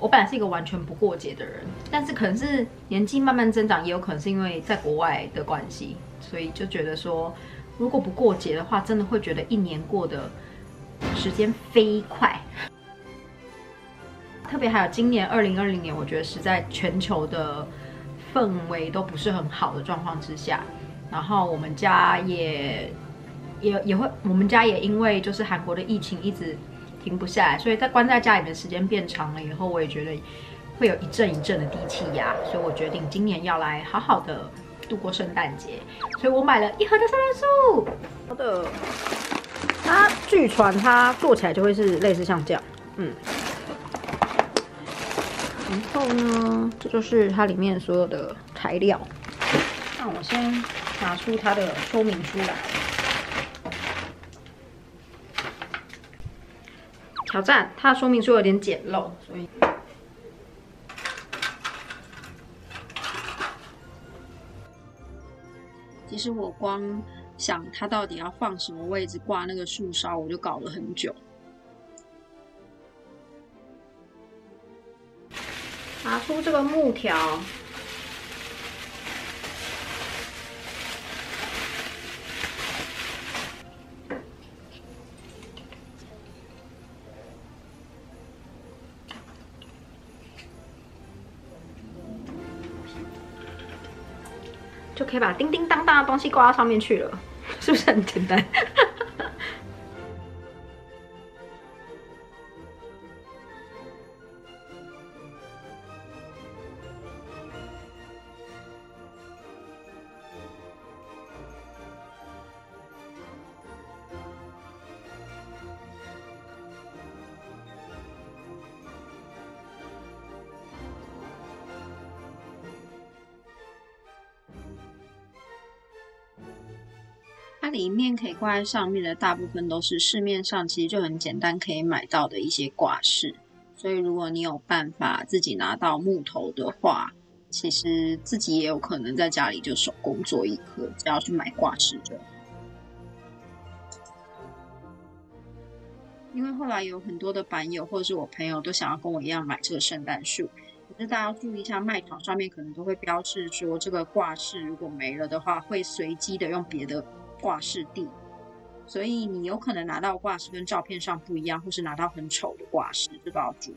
我本来是一个完全不过节的人，但是可能是年纪慢慢增长，也有可能是因为在国外的关系，所以就觉得说，如果不过节的话，真的会觉得一年过得时间飞快。特别还有今年二零二零年，我觉得是在全球的氛围都不是很好的状况之下，然后我们家也也也会，我们家也因为就是韩国的疫情一直。停不下来，所以在关在家里面的时间变长了以后，我也觉得会有一阵一阵的低气压，所以我决定今年要来好好的度过圣诞节，所以我买了一盒的圣诞树。好的，它据传它做起来就会是类似像这样，嗯。然后呢，这就是它里面所有的材料。那我先拿出它的说明书来。挑战，它的说明书有点简陋，所以其实我光想它到底要放什么位置挂那个树梢，我就搞了很久。拿出这个木条。就可以把叮叮当当的东西挂到上面去了，是不是很简单？它里面可以挂在上面的大部分都是市面上其实就很简单可以买到的一些挂饰，所以如果你有办法自己拿到木头的话，其实自己也有可能在家里就手工做一颗，只要去买挂饰就好。因为后来有很多的版友或者是我朋友都想要跟我一样买这个圣诞树，可是大家注意一下，卖场上面可能都会标示说这个挂饰如果没了的话，会随机的用别的。挂饰地，所以你有可能拿到挂饰跟照片上不一样，或是拿到很丑的挂饰，这都要注意。